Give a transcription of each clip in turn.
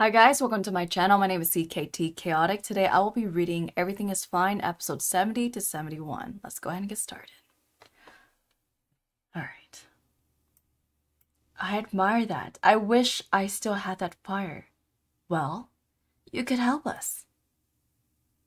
Hi guys, welcome to my channel. My name is CKT Chaotic. Today I will be reading Everything is Fine, episode 70 to 71. Let's go ahead and get started. Alright. I admire that. I wish I still had that fire. Well, you could help us.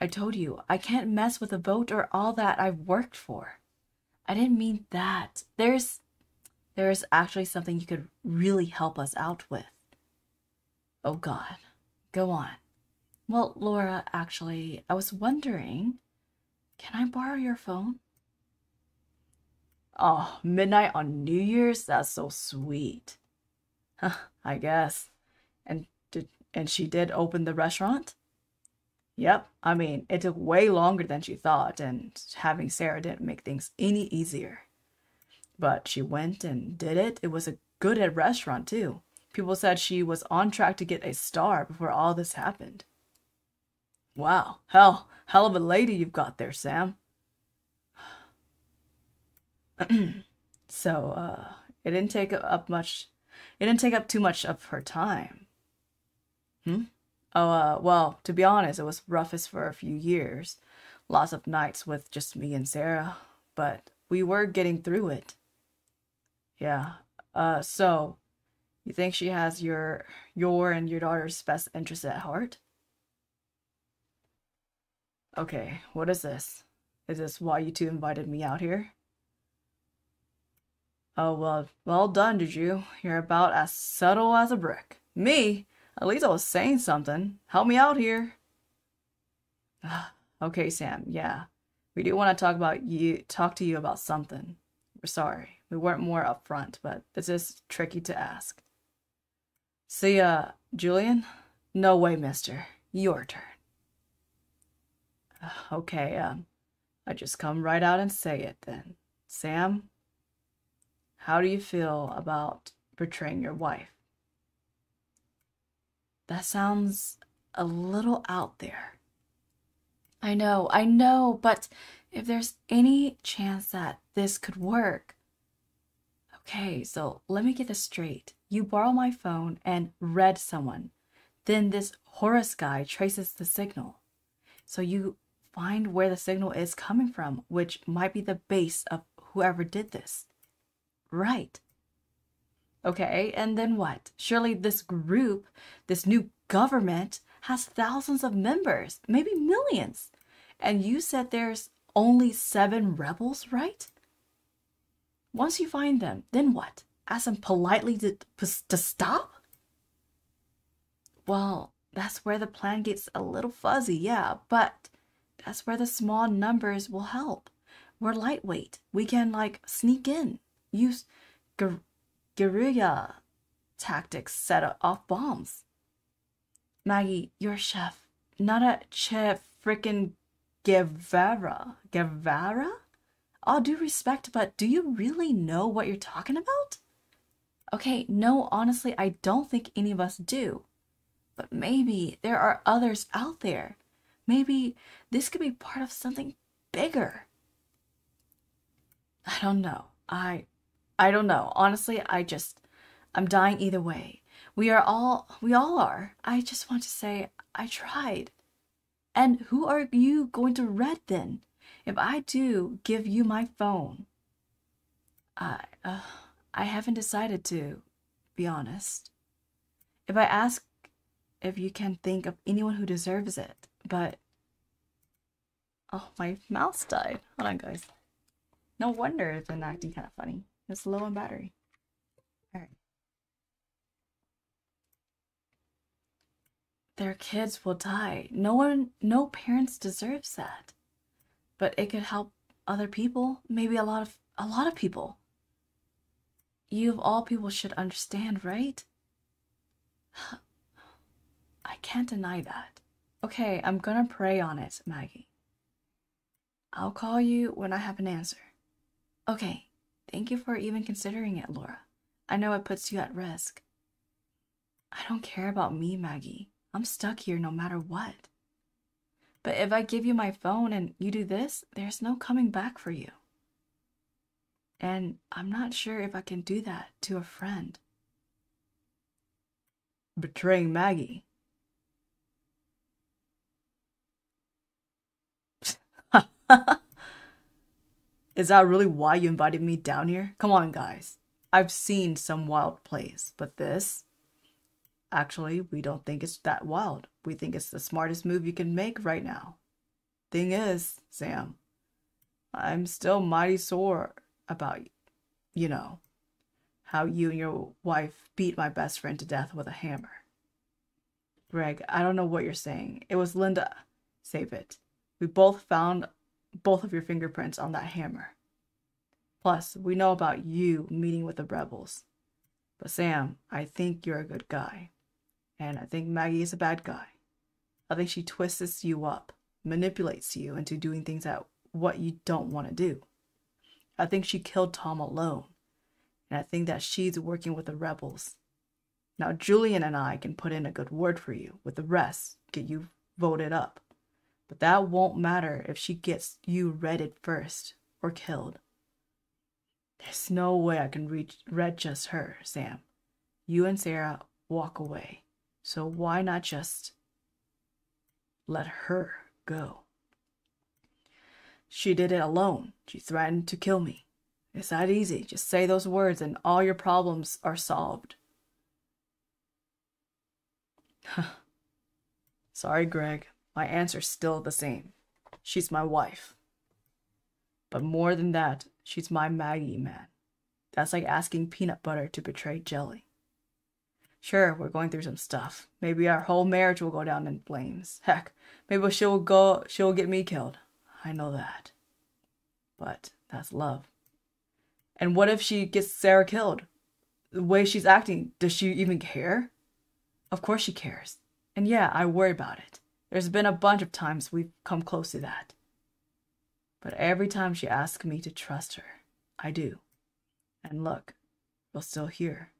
I told you, I can't mess with a vote or all that I've worked for. I didn't mean that. There's there's actually something you could really help us out with. Oh God. Go on. Well, Laura, actually, I was wondering, can I borrow your phone? Oh, midnight on New Year's? That's so sweet. Huh, I guess. And did and she did open the restaurant? Yep. I mean, it took way longer than she thought, and having Sarah didn't make things any easier. But she went and did it. It was a good restaurant too. People said she was on track to get a star before all this happened. Wow, hell, hell of a lady you've got there, Sam. so, uh, it didn't take up much, it didn't take up too much of her time. Hmm? Oh, uh, well, to be honest, it was roughest for a few years. Lots of nights with just me and Sarah, but we were getting through it. Yeah, uh, so, you think she has your your and your daughter's best interest at heart? Okay, what is this? Is this why you two invited me out here? Oh, well, well done, did you? You're about as subtle as a brick. Me? At least I was saying something. Help me out here. okay, Sam, yeah. We do want to talk about you talk to you about something. We're sorry. We weren't more upfront, but this is tricky to ask. See ya, Julian? No way, mister. Your turn. Okay, um, I just come right out and say it then. Sam, how do you feel about betraying your wife? That sounds a little out there. I know, I know, but if there's any chance that this could work. Okay, so let me get this straight you borrow my phone and read someone. Then this Horus guy traces the signal. So you find where the signal is coming from, which might be the base of whoever did this. Right. Okay, and then what? Surely this group, this new government, has thousands of members, maybe millions. And you said there's only seven rebels, right? Once you find them, then what? Ask them politely to, to stop? Well, that's where the plan gets a little fuzzy, yeah, but that's where the small numbers will help. We're lightweight. We can, like, sneak in, use gu guerrilla tactics, set off bombs. Maggie, you're a chef, not a chef freaking Guevara. Guevara? All due respect, but do you really know what you're talking about? Okay, no, honestly, I don't think any of us do. But maybe there are others out there. Maybe this could be part of something bigger. I don't know. I I don't know. Honestly, I just I'm dying either way. We are all we all are. I just want to say I tried. And who are you going to read then? If I do give you my phone, I uh, I haven't decided to, be honest. If I ask if you can think of anyone who deserves it, but. Oh, my mouse died. Hold on, guys. No wonder it's been acting kind of funny. It's low on battery. Alright. Their kids will die. No one, no parents deserves that. But it could help other people. Maybe a lot of, a lot of people. You of all people should understand, right? I can't deny that. Okay, I'm gonna pray on it, Maggie. I'll call you when I have an answer. Okay, thank you for even considering it, Laura. I know it puts you at risk. I don't care about me, Maggie. I'm stuck here no matter what. But if I give you my phone and you do this, there's no coming back for you. And I'm not sure if I can do that to a friend. Betraying Maggie. Is that really why you invited me down here? Come on, guys. I've seen some wild plays, but this, actually, we don't think it's that wild. We think it's the smartest move you can make right now. Thing is, Sam, I'm still mighty sore about, you know, how you and your wife beat my best friend to death with a hammer. Greg, I don't know what you're saying. It was Linda. Save it. We both found both of your fingerprints on that hammer. Plus, we know about you meeting with the rebels. But Sam, I think you're a good guy. And I think Maggie is a bad guy. I think she twists you up, manipulates you into doing things that what you don't want to do. I think she killed Tom alone. And I think that she's working with the rebels. Now, Julian and I can put in a good word for you. With the rest, get you voted up. But that won't matter if she gets you redded first or killed. There's no way I can reach red just her, Sam. You and Sarah walk away. So why not just let her go? She did it alone. She threatened to kill me. It's that easy. Just say those words and all your problems are solved. Sorry, Greg. My answer's still the same. She's my wife. But more than that, she's my Maggie, man. That's like asking peanut butter to betray jelly. Sure, we're going through some stuff. Maybe our whole marriage will go down in flames. Heck, maybe she'll go she'll get me killed. I know that. But that's love. And what if she gets Sarah killed? The way she's acting, does she even care? Of course she cares. And yeah, I worry about it. There's been a bunch of times we've come close to that. But every time she asks me to trust her, I do. And look, we're still here.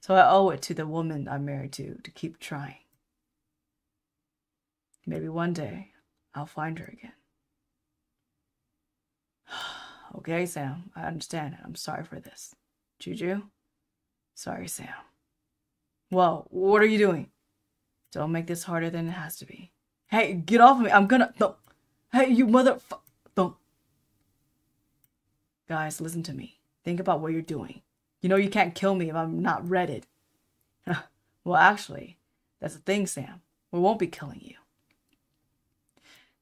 So I owe it to the woman I'm married to to keep trying. Maybe one day I'll find her again. Okay, Sam, I understand. I'm sorry for this. Juju? Sorry, Sam. Whoa, what are you doing? Don't make this harder than it has to be. Hey, get off of me. I'm gonna. Don't. Hey, you mother. Don't. Guys, listen to me. Think about what you're doing. You know you can't kill me if I'm not redded. well, actually, that's the thing, Sam. We won't be killing you.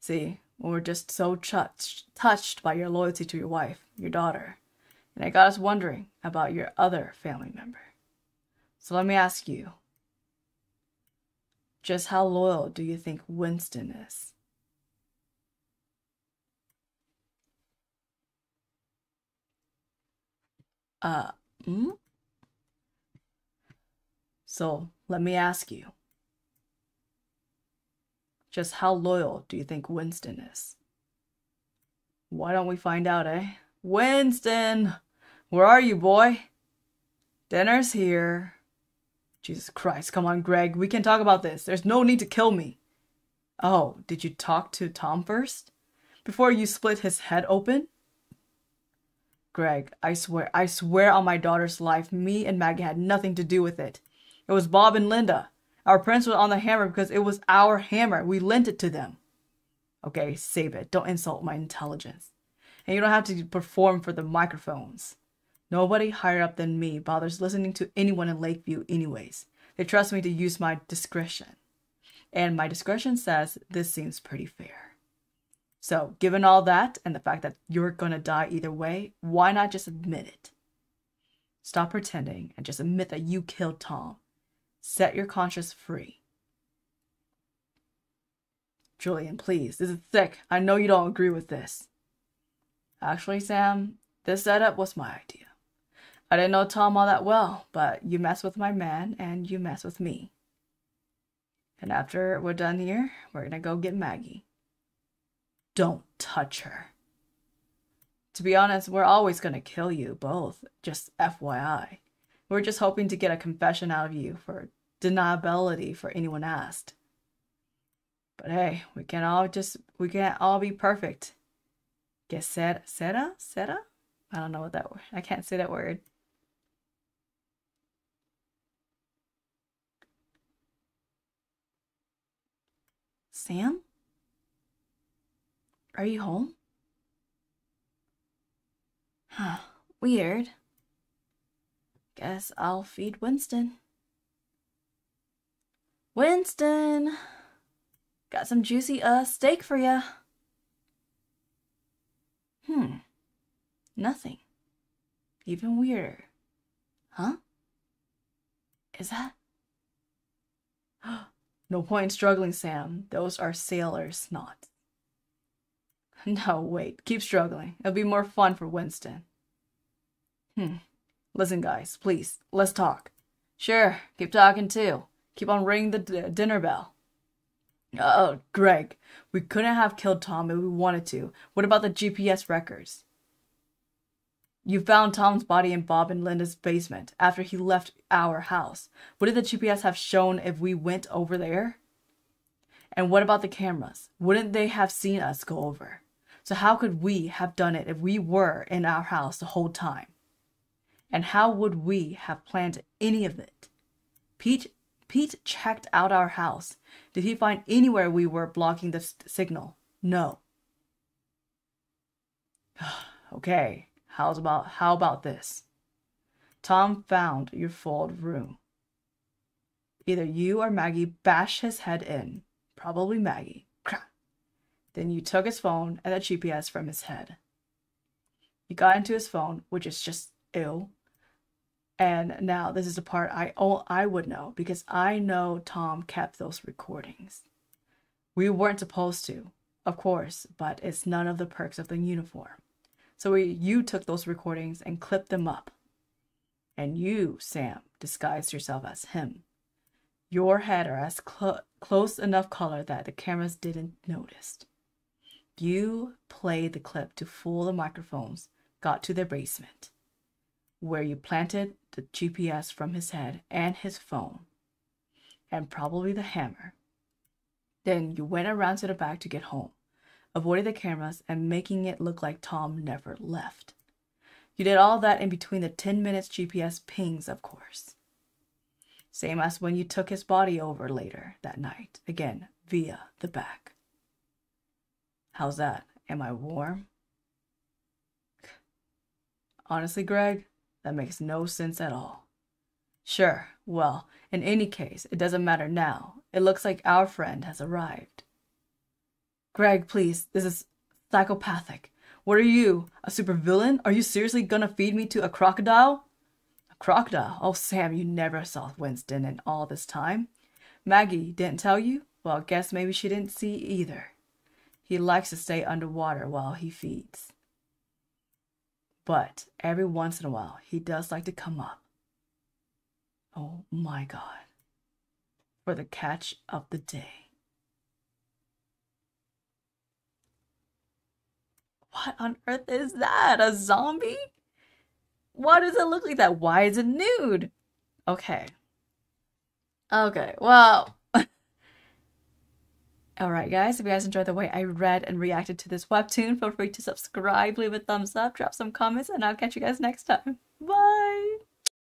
See, we're just so touched, touched by your loyalty to your wife, your daughter, and it got us wondering about your other family member. So let me ask you just how loyal do you think Winston is? Uh, hmm? So let me ask you. Just how loyal do you think Winston is? Why don't we find out, eh? Winston! Where are you, boy? Dinner's here. Jesus Christ, come on, Greg. We can talk about this. There's no need to kill me. Oh, did you talk to Tom first? Before you split his head open? Greg, I swear, I swear on my daughter's life, me and Maggie had nothing to do with it. It was Bob and Linda. Our prints were on the hammer because it was our hammer. We lent it to them. Okay, save it. Don't insult my intelligence. And you don't have to perform for the microphones. Nobody higher up than me bothers listening to anyone in Lakeview, anyways. They trust me to use my discretion. And my discretion says this seems pretty fair. So, given all that and the fact that you're gonna die either way, why not just admit it? Stop pretending and just admit that you killed Tom. Set your conscience free. Julian, please, this is thick. I know you don't agree with this. Actually, Sam, this setup was my idea. I didn't know Tom all that well, but you mess with my man and you mess with me. And after we're done here, we're gonna go get Maggie. Don't touch her. To be honest, we're always gonna kill you both, just FYI. We're just hoping to get a confession out of you for deniability for anyone asked. But hey, we can all just we can't all be perfect. Get set Seta? Seta? I don't know what that word I can't say that word. Sam? Are you home? Huh. Weird. Guess I'll feed Winston. Winston! Got some juicy uh steak for ya. Hmm. Nothing. Even weirder. Huh? Is that? no point in struggling, Sam. Those are sailors' snots. No, wait. Keep struggling. It'll be more fun for Winston. Hmm. Listen, guys, please, let's talk. Sure, keep talking too. Keep on ringing the dinner bell. Oh, Greg, we couldn't have killed Tom if we wanted to. What about the GPS records? You found Tom's body in Bob and Linda's basement after he left our house. Did the GPS have shown if we went over there? And what about the cameras? Wouldn't they have seen us go over? So how could we have done it if we were in our house the whole time? And how would we have planned any of it? Pete Pete checked out our house. Did he find anywhere we were blocking the signal? No. okay, how's about how about this? Tom found your fold room. Either you or Maggie bashed his head in, probably Maggie. Then you took his phone and the GPS from his head. You got into his phone, which is just ill, and now this is the part I oh, I would know because I know Tom kept those recordings. We weren't supposed to, of course, but it's none of the perks of the uniform. So we, you took those recordings and clipped them up. And you, Sam, disguised yourself as him. Your head are as cl close enough color that the cameras didn't notice. You played the clip to fool the microphones, got to their basement where you planted the GPS from his head and his phone, and probably the hammer. Then you went around to the back to get home, avoiding the cameras and making it look like Tom never left. You did all that in between the 10 minutes GPS pings, of course. Same as when you took his body over later that night, again, via the back. How's that? Am I warm? Honestly, Greg, that makes no sense at all. Sure, well, in any case, it doesn't matter now. It looks like our friend has arrived. Greg, please, this is psychopathic. What are you, a supervillain? Are you seriously gonna feed me to a crocodile? A crocodile? Oh, Sam, you never saw Winston in all this time. Maggie didn't tell you? Well, guess maybe she didn't see either. He likes to stay underwater while he feeds. But every once in a while, he does like to come up. Oh my God. For the catch of the day. What on earth is that? A zombie? Why does it look like that? Why is it nude? Okay. Okay, well, Alright guys, if you guys enjoyed the way I read and reacted to this webtoon, feel free to subscribe, leave a thumbs up, drop some comments, and I'll catch you guys next time. Bye!